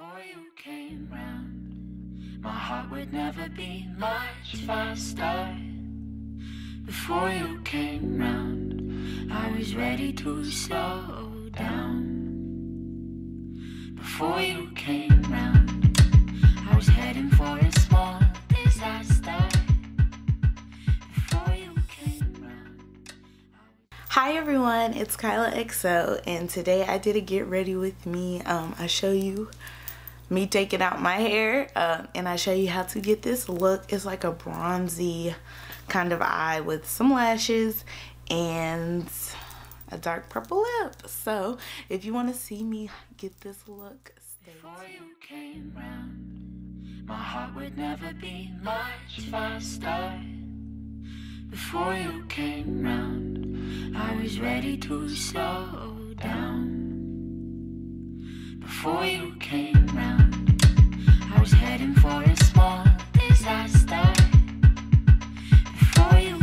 Before you came round, my heart would never beat much faster. Before you came round, I was ready to slow down. Before you came round, I was heading for a small disaster. Hi everyone, it's Kyla XO and today I did a get ready with me. Um, I show you me taking out my hair uh, and I show you how to get this look. It's like a bronzy kind of eye with some lashes and a dark purple lip. So if you want to see me get this look, stay Before you came round, my heart would never beat much faster. Before you came round, I was ready to slow down. Before you came I was heading for a small disaster. Before you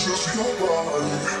just your body.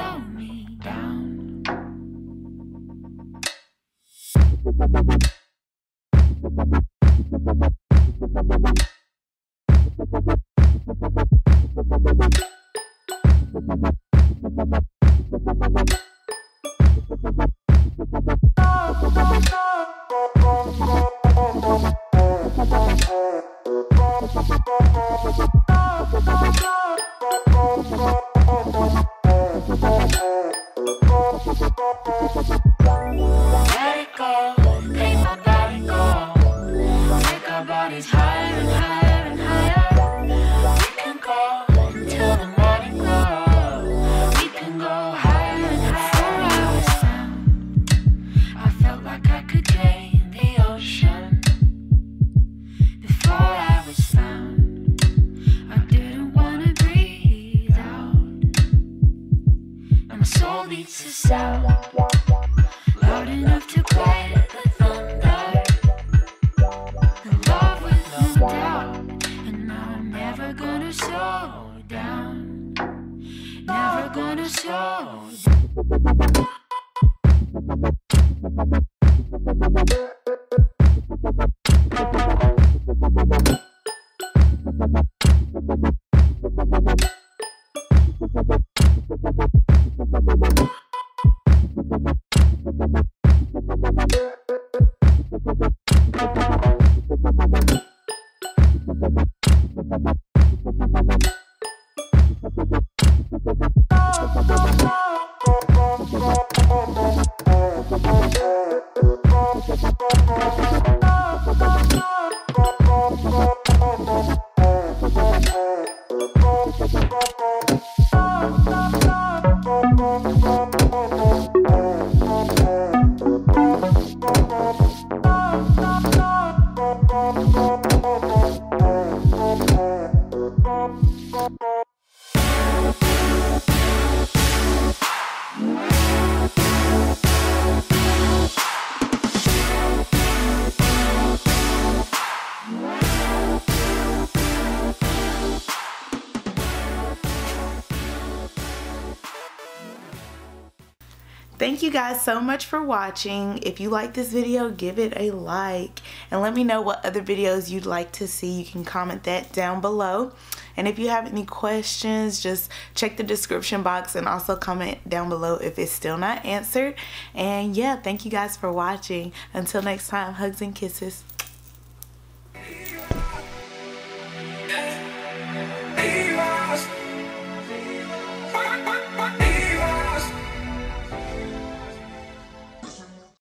Bye-bye. Loud enough to quiet the thunder. In love with no doubt, and I'm never gonna slow down. Never gonna slow down. Thank you guys so much for watching. If you like this video, give it a like and let me know what other videos you'd like to see. You can comment that down below. And if you have any questions, just check the description box and also comment down below if it's still not answered. And yeah, thank you guys for watching. Until next time, hugs and kisses.